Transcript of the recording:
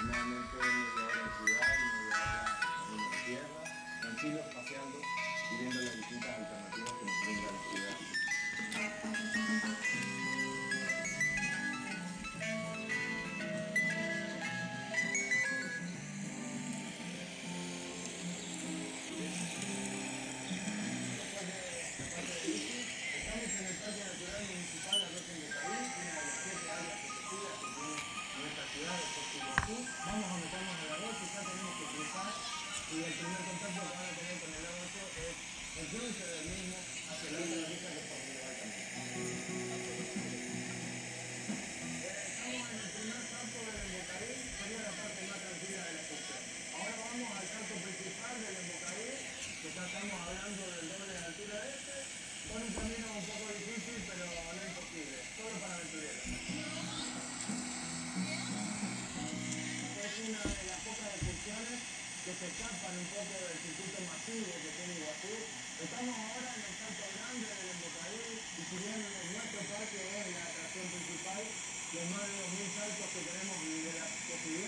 aproximadamente media hora en ciudad y media hora en la tierra, tranquilos, paseando y viendo las distintas alternativas que nos brinda la ciudad. Estamos en el Parque Natural Municipal Arroyo de hablando del doble de altura este, con un camino un poco difícil, pero no imposible, solo para aventureros. Es una de las pocas excursiones que se escapan un poco del circuito masivo que tiene Iguazú. Estamos ahora en el salto grande del embocadero y si bien nuestro parque es la atracción principal, los más de 2.000 saltos que tenemos de la posibilidad